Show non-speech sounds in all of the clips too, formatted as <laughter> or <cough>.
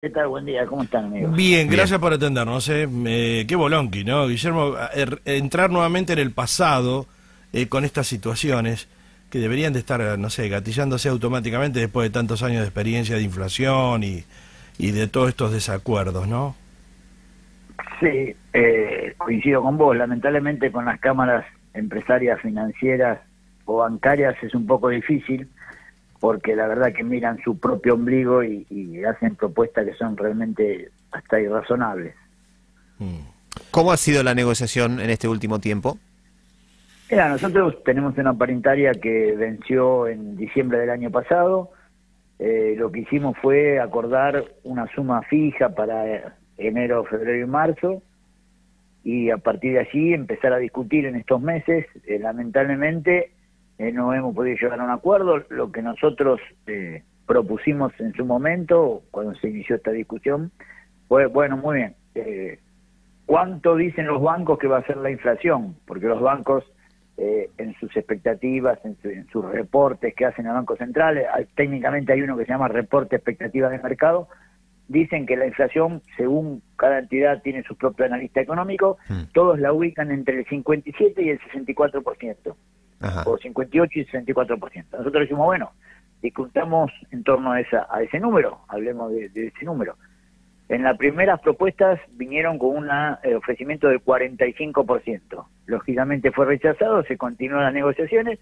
¿Qué tal? Buen día, ¿cómo están, amigos? Bien, gracias por atendernos. Eh. Eh, qué bolonqui, ¿no? Guillermo, er, entrar nuevamente en el pasado eh, con estas situaciones que deberían de estar, no sé, gatillándose automáticamente después de tantos años de experiencia de inflación y, y de todos estos desacuerdos, ¿no? Sí, eh, coincido con vos. Lamentablemente con las cámaras empresarias, financieras o bancarias es un poco difícil porque la verdad que miran su propio ombligo y, hacen propuestas que son realmente hasta irrazonables. Mm. ¿Cómo ha sido la negociación en este último tiempo? Mira, nosotros tenemos una paritaria que venció en diciembre del año pasado. Eh, lo que hicimos fue acordar una suma fija para enero, febrero y marzo y a partir de allí empezar a discutir en estos meses. Eh, lamentablemente eh, no hemos podido llegar a un acuerdo. Lo que nosotros eh, propusimos en su momento, cuando se inició esta discusión, fue, bueno, muy bien, eh, ¿cuánto dicen los bancos que va a ser la inflación? Porque los bancos, en sus expectativas, en, sus reportes que hacen a bancos centrales, técnicamente hay uno que se llama reporte expectativa de mercado, dicen que la inflación, según cada entidad tiene su propio analista económico, hmm. todos la ubican entre el 57 y el 64% por 58 y 64%. Nosotros decimos, bueno, discutamos en torno a, esa, a ese número, hablemos de, ese número. En las primeras propuestas vinieron con un eh, ofrecimiento del 45%. Lógicamente fue rechazado, se continuó las negociaciones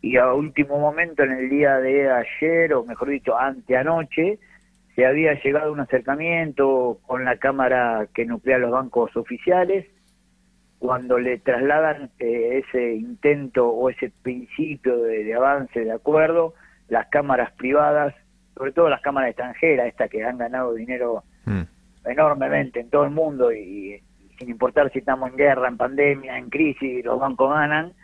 y a último momento, en el día de ayer, o mejor dicho, anteanoche, se había llegado a un acercamiento con la Cámara que nuclea los bancos oficiales cuando le trasladan eh, ese intento o ese principio de, avance de acuerdo, las cámaras privadas, sobre todo las cámaras extranjeras, estas que han ganado dinero mm. enormemente en todo el mundo y, sin importar si estamos en guerra, en pandemia, en crisis, los bancos ganan,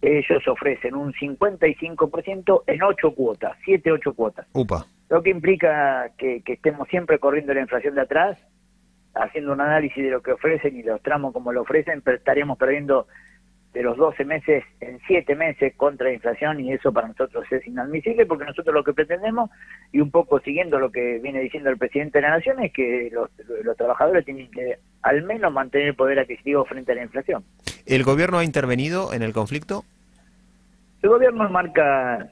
ellos ofrecen un 55% en 8 cuotas, 7, 8 cuotas. Upa. Lo que implica que, que estemos siempre corriendo la inflación de atrás haciendo un análisis de lo que ofrecen y los tramos como lo ofrecen, pero estaríamos perdiendo de los 12 meses en 7 meses contra la inflación y eso para nosotros es inadmisible porque nosotros lo que pretendemos y un poco siguiendo lo que viene diciendo el presidente de la Nación es que los, los trabajadores tienen que al menos mantener el poder adquisitivo frente a la inflación. ¿El gobierno ha intervenido en el conflicto? El gobierno marca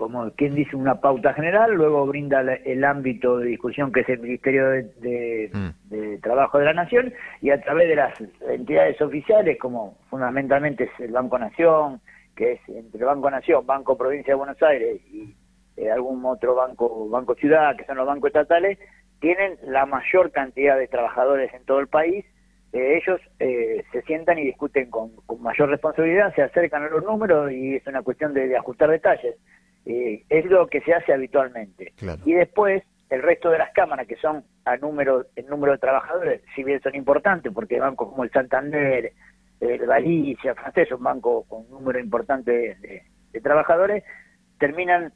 como quien dice, una pauta general, luego brinda el ámbito de discusión que es el Ministerio mm. de, Trabajo de la Nación y a través de las entidades oficiales, como fundamentalmente es el Banco Nación, que es entre Banco Nación, Banco Provincia de Buenos Aires y eh, algún otro banco, Banco Ciudad, que son los bancos estatales, tienen la mayor cantidad de trabajadores en todo el país. Eh, ellos eh, se sientan y discuten con, mayor responsabilidad, se acercan a los números y es una cuestión de ajustar detalles. Eh, es lo que se hace habitualmente. Y después, el resto de las cámaras, que son a número, el número de trabajadores, si bien son importantes, porque bancos como el Santander, el Galicia, francés, un banco con un número importante de, trabajadores, terminan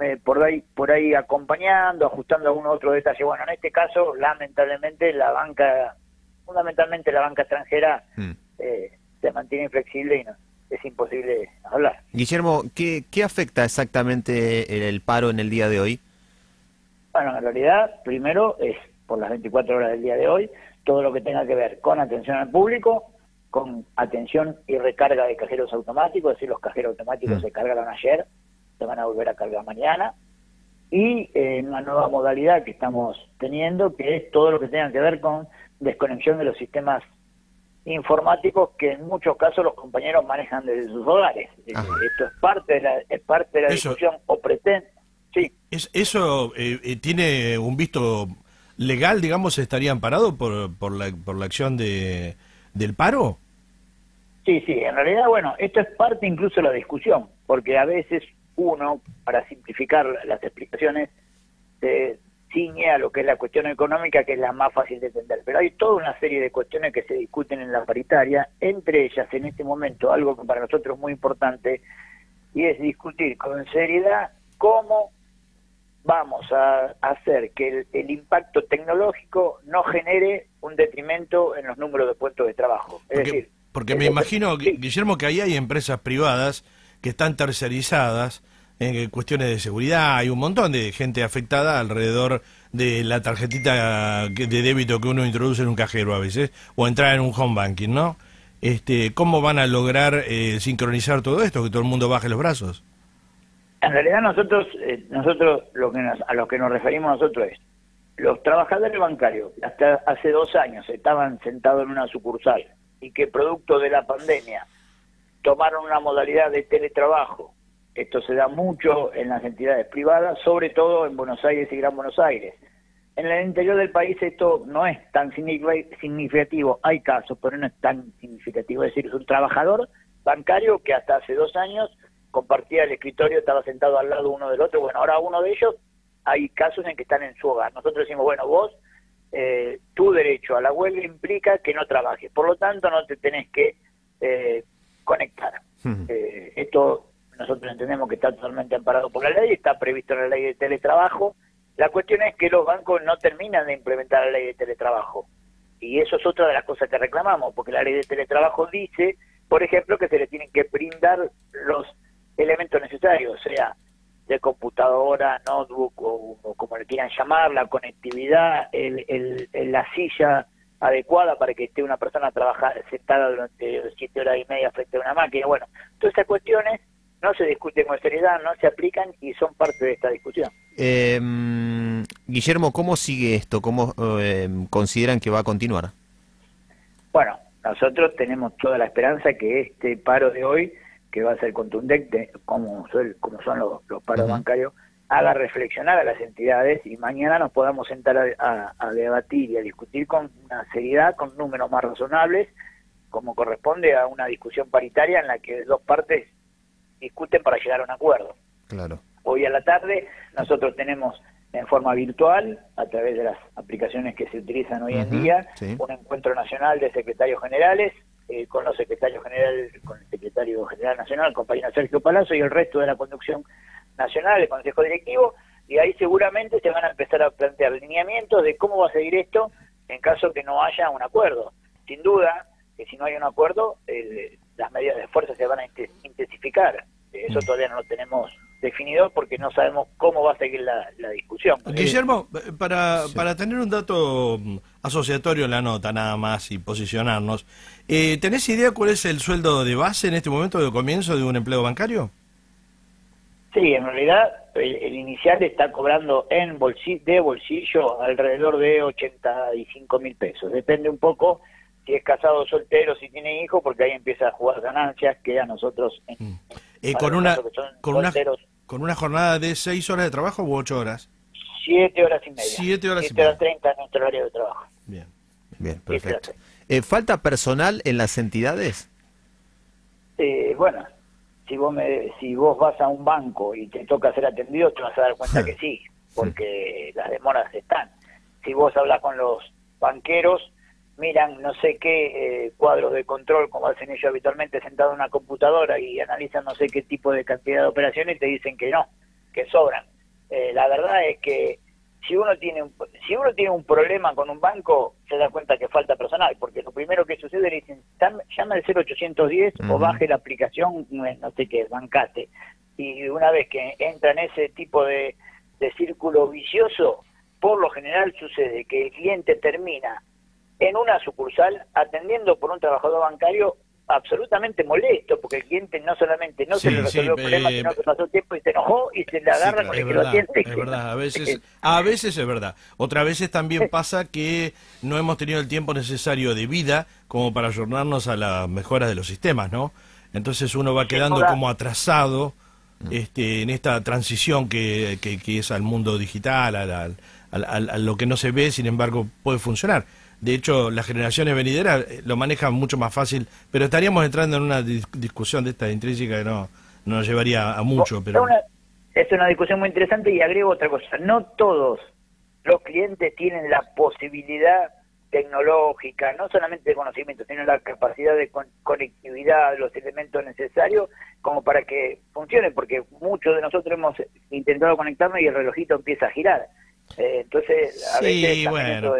eh, por ahí por ahí acompañando, ajustando algún otro detalle. Bueno, en este caso, lamentablemente, la banca, fundamentalmente la banca extranjera, mm. eh, se mantiene inflexible y no, es imposible hablar. Guillermo, ¿qué, ¿qué afecta exactamente el paro en el día de hoy? Bueno, en realidad, primero es por las 24 horas del día de hoy, todo lo que tenga que ver con atención al público, con atención y recarga de cajeros automáticos, es decir, los cajeros automáticos mm. se cargaron ayer, se van a volver a cargar mañana, y eh, una nueva modalidad que estamos teniendo, que es todo lo que tenga que ver con desconexión de los sistemas informáticos que en muchos casos los compañeros manejan desde sus hogares. Eh, esto es parte de la, es parte de la discusión o pretende. Sí. Es, ¿Eso eh, eh, tiene un visto legal, digamos, estaría amparado por, por, la, por la acción de, del paro? Sí, sí, en realidad, bueno, esto es parte incluso de la discusión, porque a veces uno, para simplificar las explicaciones, eh, ciñe a lo que es la cuestión económica, que es la más fácil de entender. Pero hay toda una serie de cuestiones que se discuten en la paritaria, entre ellas en este momento algo que para nosotros es muy importante, y es discutir con seriedad cómo vamos a hacer que el, impacto tecnológico no genere un detrimento en los números de puestos de trabajo. Es porque, decir, porque me imagino, Guillermo, que ahí hay empresas privadas que están tercerizadas en cuestiones de seguridad, hay un montón de gente afectada alrededor de la tarjetita de débito que uno introduce en un cajero a veces, o entrar en un home banking, ¿no? Este, ¿Cómo van a lograr eh, sincronizar todo esto, que todo el mundo baje los brazos? En realidad nosotros, eh, nosotros lo que a lo que nos referimos nosotros es, los trabajadores bancarios hasta hace dos años estaban sentados en una sucursal y que producto de la pandemia tomaron una modalidad de teletrabajo. Esto se da mucho en las entidades privadas, sobre todo en Buenos Aires y Gran Buenos Aires. En el interior del país esto no es tan significativo, hay casos, pero no es tan significativo. Es decir, es un trabajador bancario que hasta hace dos años compartía el escritorio, estaba sentado al lado uno del otro. Bueno, ahora uno de ellos hay casos en que están en su hogar. Nosotros decimos, bueno, vos, eh, tu derecho a la huelga implica que no trabajes, por lo tanto no te tenés que eh, conectar. Eh, esto nosotros entendemos que está totalmente amparado por la ley, está previsto en la ley de teletrabajo. La cuestión es que los bancos no terminan de implementar la ley de teletrabajo. Y eso es otra de las cosas que reclamamos, porque la ley de teletrabajo dice, por ejemplo, que se le tienen que brindar los elementos necesarios, o sea, de computadora, notebook o, como le quieran llamar, la conectividad, el, la silla adecuada para que esté una persona trabajar, sentada durante siete horas y media frente a una máquina. Bueno, todas estas cuestiones no se discuten con seriedad, no se aplican y son parte de esta discusión. Eh, Guillermo, ¿cómo sigue esto? ¿Cómo eh, consideran que va a continuar? Bueno, nosotros tenemos toda la esperanza que este paro de hoy que va a ser contundente, como, como son los, paros bancarios, haga reflexionar a las entidades y mañana nos podamos sentar a, debatir y a discutir con una seriedad, con números más razonables, como corresponde a una discusión paritaria en la que dos partes discuten para llegar a un acuerdo. Claro. Hoy a la tarde nosotros tenemos en forma virtual, a través de las aplicaciones que se utilizan hoy en día, un encuentro nacional de secretarios generales eh, con los secretarios generales, con el secretario general nacional, el compañero Sergio Palazzo y el resto de la conducción nacional, el Consejo Directivo, y ahí seguramente se van a empezar a plantear lineamientos de cómo va a seguir esto en caso que no haya un acuerdo. Sin duda que si no hay un acuerdo, las medidas de fuerza se van a intensificar. Eso mm. todavía no lo tenemos definido porque no sabemos cómo va a seguir la, discusión. Guillermo, para, para tener un dato mm, asociatorio en la nota nada más y posicionarnos, eh, ¿tenés idea cuál es el sueldo de base en este momento de comienzo de un empleo bancario? Sí, en realidad el, inicial está cobrando en bolsillo, de bolsillo alrededor de 85 mil pesos. Depende un poco si es casado o soltero, si tiene hijos, porque ahí empieza a jugar ganancias que a nosotros... Mm. Eh, con, una, con, una, ¿Con una jornada de 6 horas de trabajo u 8 horas? 7 horas y media. 7 horas, Siete horas 30 en nuestro horario de trabajo. Bien, bien, perfecto. Eh, ¿Falta personal en las entidades? Eh, bueno, si vos, me, si vos vas a un banco y te toca ser atendido, te vas a dar cuenta que <laughs> sí, porque las demoras están. Si vos hablas con los banqueros, miran no sé qué eh, cuadros de control, como hacen ellos habitualmente, sentado en una computadora y analizan no sé qué tipo de cantidad de operaciones y te dicen que no, que sobran. Eh, la verdad es que si uno tiene un, si uno tiene un problema con un banco, se da cuenta que falta personal, porque lo primero que sucede le dicen, llama al 0810 o baje la aplicación, no sé qué, bancate. Y una vez que entra en ese tipo de, de círculo vicioso, por lo general sucede que el cliente termina en una sucursal atendiendo por un trabajador bancario absolutamente molesto, porque el cliente no solamente no se le resolvió el problema, sino que pasó tiempo y se enojó y se le agarra con el que lo atiende. Es verdad, a veces, <laughs> a veces es verdad. Otras veces también pasa que no hemos tenido el tiempo necesario de vida como para ayornarnos a las mejoras de los sistemas, ¿no? Entonces uno va quedando como atrasado este, en esta transición que, que, es al mundo digital, a lo que no se ve, sin embargo, puede funcionar. De hecho, las generaciones venideras eh, lo manejan mucho más fácil, pero estaríamos entrando en una discusión de esta intrínseca que no, nos llevaría a mucho. Pero... Es una, discusión muy interesante y agrego otra cosa. No todos los clientes tienen la posibilidad tecnológica, no solamente de conocimiento, sino la capacidad de conectividad, los elementos necesarios como para que funcione, porque muchos de nosotros hemos intentado conectarnos y el relojito empieza a girar. Eh, entonces, a sí, veces bueno,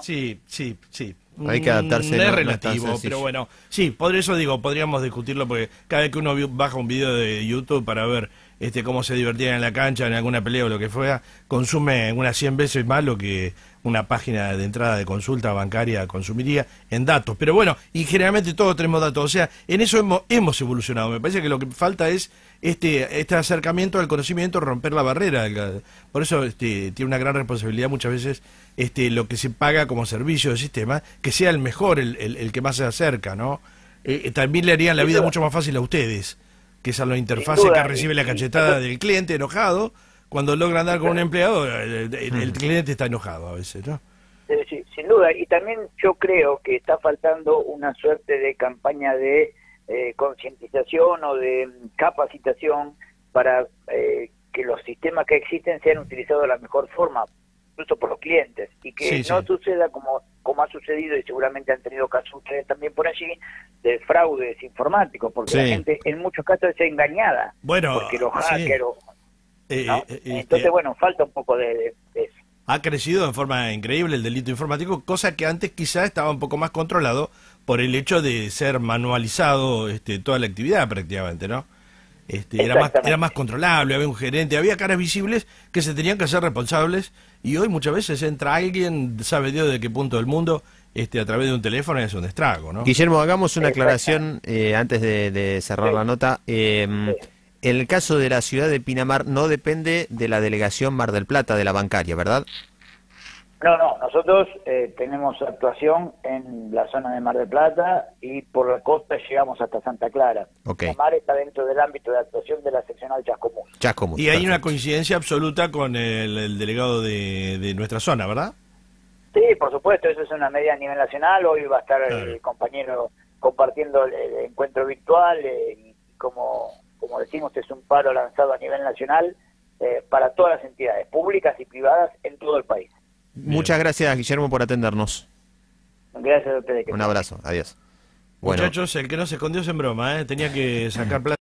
sí, sí, sí, Hay que adaptarse. No es relativo, pero bueno, sí, por eso digo, podríamos discutirlo porque cada vez que uno baja un video de YouTube para ver este, cómo se divertían en la cancha, en alguna pelea o lo que fuera, consume unas 100 veces más lo que una página de entrada de consulta bancaria consumiría en datos. Pero bueno, y generalmente todos tenemos datos. O sea, en eso hemos, hemos evolucionado. Me parece que lo que falta es este, este acercamiento al conocimiento, romper la barrera. Por eso este, tiene una gran responsabilidad muchas veces este, lo que se paga como servicio del sistema, que sea el mejor, el, el, que más se acerca, ¿no? Eh, eh, también le harían la vida mucho más fácil a ustedes, que es a la interfase que recibe la cachetada del cliente enojado cuando logra andar con un empleado, el, cliente está enojado a veces, ¿no? Sí, sin duda. Y también yo creo que está faltando una suerte de campaña de eh, concientización o de capacitación para eh, que los sistemas que existen sean utilizados de la mejor forma, incluso por los clientes, y que no suceda como como ha sucedido y seguramente han tenido casos ustedes también por allí de fraudes informáticos, porque la gente en muchos casos es engañada. Bueno, porque los hackers eh, eh, eh, Entonces, bueno, falta un poco de, eso. Ha crecido en forma increíble el delito informático, cosa que antes quizá estaba un poco más controlado por el hecho de ser manualizado este, toda la actividad prácticamente, ¿no? Este, era, más, era más controlable, había un gerente, había caras visibles que se tenían que hacer responsables y hoy muchas veces entra alguien, sabe Dios de qué punto del mundo, este, a través de un teléfono y es un estrago, ¿no? Guillermo, hagamos una aclaración antes de, cerrar la nota. Eh, el caso de la ciudad de Pinamar no depende de la delegación Mar del Plata, de la bancaria, ¿verdad? No, no, nosotros eh, tenemos actuación en la zona de Mar del Plata y por la costa llegamos hasta Santa Clara. Okay. Mar está dentro del ámbito de actuación de la seccional Chascomús. Chascomús. Y hay una coincidencia absoluta con el, delegado de, nuestra zona, ¿verdad? Sí, por supuesto, eso es una media a nivel nacional. Hoy va a estar el compañero compartiendo el, encuentro virtual eh, y como como decimos, es un paro lanzado a nivel nacional eh, para todas las entidades públicas y privadas en todo el país. Muchas gracias, Guillermo, por atendernos. Gracias a ustedes. Un abrazo, adiós. Muchachos, el que no se escondió es en broma, ¿eh? tenía que sacar plata. <laughs>